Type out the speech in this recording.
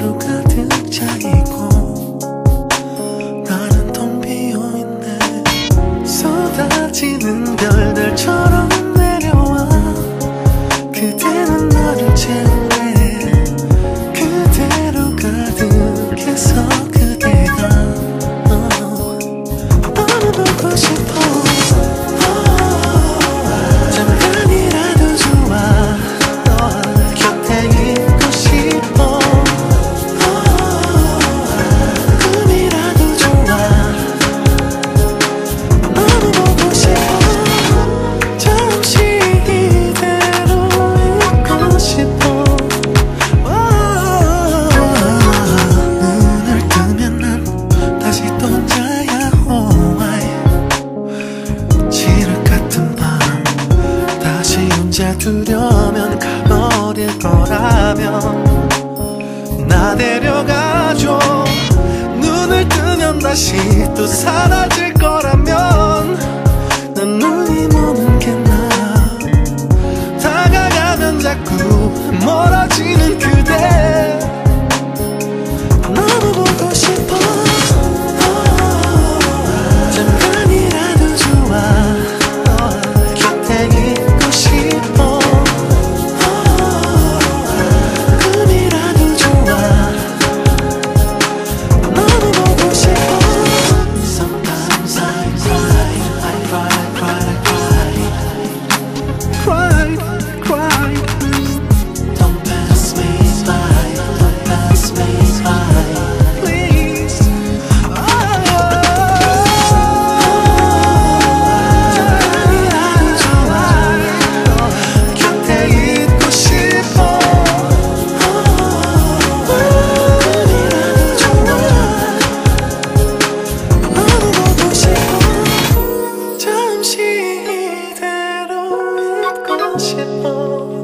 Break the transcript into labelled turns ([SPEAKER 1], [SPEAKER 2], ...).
[SPEAKER 1] 로 가득 차 있고 나는 텅 비어 있네. 쏟아지는 별들처럼 내려와. 그대는 나를 채우네. 그대로 가득해서 그대가 어, 바로 보고 싶어. 두려면 가버릴 거라면 나 데려가줘. 눈을 뜨면 다시 또 사라질 거야 Beautiful. all.